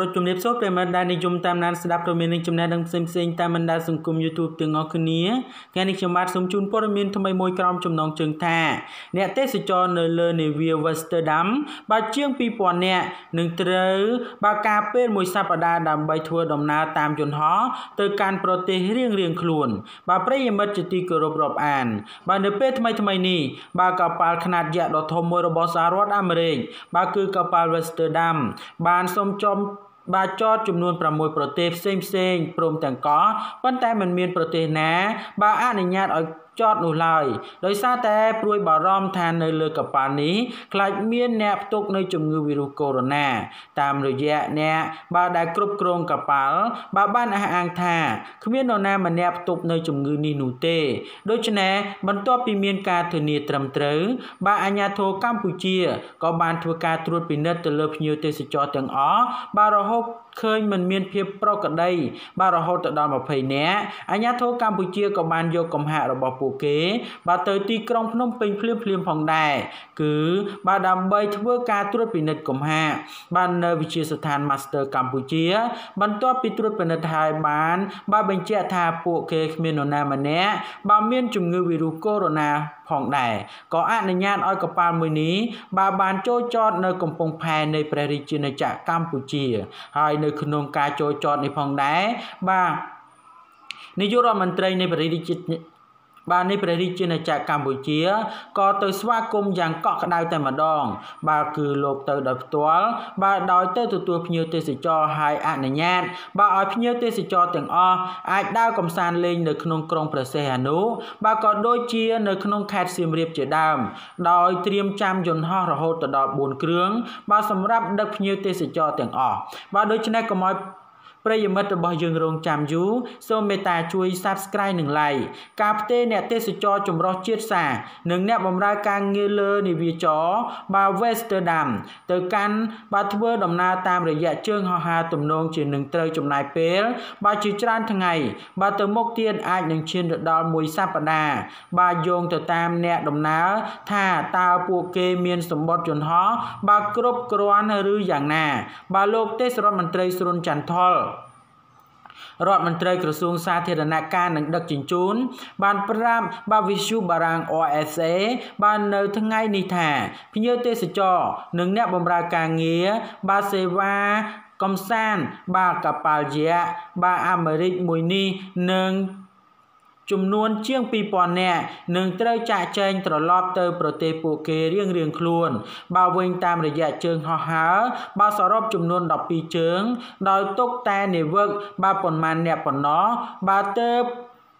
រត់ជំរាបសួរប្រិយមិត្តដែលនិយមតាមដានស្ដាប់ព័ត៌មាននិងចំណេះដឹងផ្សេងផ្សេងតាមបណ្ដាសង្គម YouTube ទាំងអស់គ្នាថ្ងៃនេះខ្ញុំបាទសូមជូនព័ត៌មានថ្មីមួយក្រោមចំណងជើងថាអ្នកទេសចរនៅលើនាវា Westerdam បាទជាង2000នាក់នឹងត្រូវបើការពេលមួយសប្តាហ៍ដើម្បីធ្វើដំណើរតាមយន្តហោះទៅកាន់ប្រទេសរៀងៗខ្លួនបាទប្រិយមិត្តជាទីគោរពរាប់អានបាទនៅពេលថ្មីថ្មីនេះបាទកប៉ាល់ខ្នាតយក្សដ៏ធំមួយរបស់សហរដ្ឋអាមេរិកបាទគឺកប៉ាល់ Westerdam បានសូមចំ បាទចតចំនួន6ប្រទេសផ្សេងផ្សេងព្រមទាំងកោះប៉ុន្តែมันមានប្រទេសណា បាទអនុញ្ញាតឲ្យ ចតនោះឡើយដោយសារតែព្រួយបារម្ភថានៅលើកប៉ាល់នេះខ្លាចមានអ្នកផ្ទុកនៅជំងឺវីរុសកូវីដ -19 តាមរយៈអ្នកបើដែលគ្រប់គ្រងកប៉ាល់បើបានអះអាងថាគ្មាននរណាម្នាក់ផ្ទុកនៅជំងឺនេះនោះទេដូច្នេះបន្ទាប់ពីមានការធានាត្រឹមត្រូវបាទអាជ្ញាធរកម្ពុជាក៏បានធ្វើការត្រួតពិនិត្យទៅលើភ្ញៀវទេសចរទាំងអស់បាទរហូតឃើញមិនមានភាពប្រក្រតីបាទរហូតដល់20នាក់អាជ្ញាធរកម្ពុជាក៏បានយកកំហៈរបស់ពួកគេ បាទទៅទីក្រុងភ្នំពេញភ្លាមភ្លាមផងដែរគឺបាទដើម្បីធ្វើការត្រួតពិនិត្យកំហៈបាទនៅវិទ្យាស្ថាន Master កម្ពុជា បន្ទាប់ពីត្រួតពិនិត្យហើយបាន បាទបញ្ជាក់ថាពួកគេគ្មាននរណាម្នាក់បាទមានជំងឺវីរុសកូវីដ -19 ផងដែរក៏អនុញ្ញាតឲ្យកប៉ាល់មួយនេះបាទបានចូលចតនៅកំពង់ផែនៃព្រះរាជាណាចក្រកម្ពុជា ហើយនៅក្នុងការចូលចតនេះផងដែរបាទនាយករដ្ឋមន្ត្រីនៃព្រះរាជា បាទនៃព្រះរាជាណាចក្រកម្ពុជាក៏ទៅស្វាគមន៍យ៉ាងកក់ក្ដៅតែម្ដង បាទគឺលោកទៅដោយផ្ទាល់បាទដោយទៅទទួលភ្ញៀវទេសចរហើយអនុញ្ញាត បាទឲ្យភ្ញៀវទេសចរទាំងអស់អាចដើរកំសាន្តលេងនៅក្នុងក្រុងព្រះសីហនុបាទក៏ដូចជានៅក្នុងខេត្តសៀមរាបជាដើម ដោយត្រៀមចាំយន្តហោះរហូតដល់4គ្រឿងបាទសម្រាប់ដឹកភ្ញៀវទេសចរទាំងអស់បាទដូច្នេះកុំឲ្យ ប្រិយមិត្តរបស់យើងរងចាំយូរសូមមេត្តាជួយ Subscribe និង Like ការផ្ទេរអ្នកទេសចរចម្រុះជាតិសាសន៍និងអ្នកបម្រើការងារលើនាវាចរបា Westerdam ទៅកាន់បាទធ្វើដំណើរតាមរយៈជើងហោះហើរទំនងជានឹងត្រូវចំណាយពេលបាទជាច្រើនថ្ងៃបាទទៅមុខទៀតអាចនឹងឈានទៅដល់មួយសប្តាហ៍បាទយោងទៅតាមអ្នកដំណើរថាតើពួកគេមានសម្បត្តិយន្តហោះបាទគ្រប់គ្រាន់ឬយ៉ាងណាបាទលោកទេសរដ្ឋមន្ត្រីស្រុនចន្ទថុល រដ្ឋមន្ត្រីក្រសួងសាធារណការនិងដឹកជញ្ជូន បានប្រាប់បាវិសុបារាំង OSA បាននៅថ្ងៃនេះថាភ្ញៀវទេសចរនិងអ្នកបម្រើការងារបាសេវាកំសាន្តបាកប៉ាល់យៈបាអាមេរិកមួយនេះនឹង ចំនួនជាង2000នាក់នឹងត្រូវចាក់ចែងត្រឡប់ទៅប្រទេសពួកគេរៀងរៀងខ្លួន បើវិញតាមរយៈជើងហោះហើរបើសរុបចំនួន12ជើង ដោយទុកតែនាវិកបើប៉ុន្មានអ្នកប៉ុណ្ណោះបើទៅ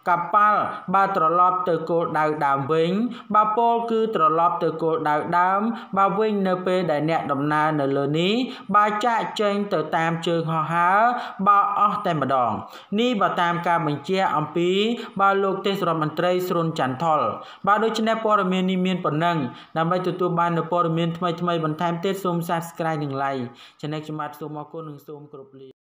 កប៉ាល់បើត្រឡប់ទៅគោលដៅដើមវិញបើពលគឺត្រឡប់ទៅគោលដៅដើមបើវិញនៅពេលដែលអ្នកដំណើរនៅលើនេះបើចាក់ចេញទៅតាមជើងហោះហើរបើអស់តែម្ដងនេះបើតាមការបញ្ជាអំពីបើលោកទេសរដ្ឋមន្ត្រីស្រុនចន្ទថុលបើដូច្នេះព័ត៌មាននេះមានប៉ុណ្ណឹងដើម្បីទទួលបាននូវព័ត៌មានថ្មីៗបន្ថែមទៀតសូម Subscribe និង Like ចំណែកខ្ញុំបាទសូមអរគុណនិងសូមគោរពលា